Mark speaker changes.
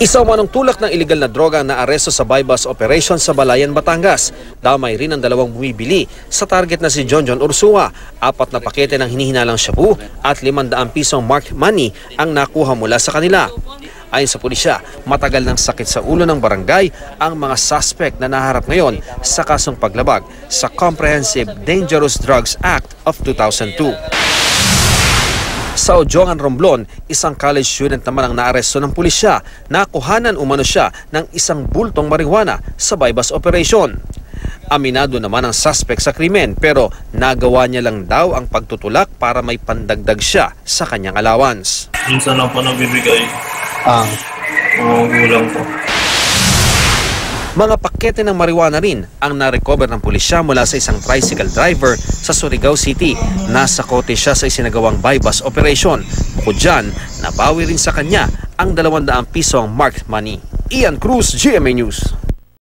Speaker 1: Isa umanong tulak ng iligal na droga na aresto sa bypass operation sa Balayan, Batangas. Damay rin ang dalawang bumibili sa target na si John Ursua. Apat na pakete ng hinihinalang shabu at 500 pisong marked money ang nakuha mula sa kanila. Ayon sa pulisya, matagal ng sakit sa ulo ng barangay ang mga suspect na naharap ngayon sa kasong paglabag sa Comprehensive Dangerous Drugs Act of 2002. Sa Ojongan, Romblon, isang college student naman ang naaresto ng pulisya. Nakuhanan umano siya ng isang bultong marijuana sa bypass operation. Aminado naman ang suspect sa krimen pero nagawa niya lang daw ang pagtutulak para may pandagdag siya sa kanyang allowance.
Speaker 2: Minsan lang po nagbibigay
Speaker 3: Ah,
Speaker 2: mga gulang ko.
Speaker 1: Mga pakete ng marijuana rin ang narecover ng pulisya mula sa isang tricycle driver sa Surigao City. Nasa kote siya sa isinagawang bypass operation. Bukod dyan, nabawi rin sa kanya ang 200 pisong marked money. Ian Cruz, GMA News.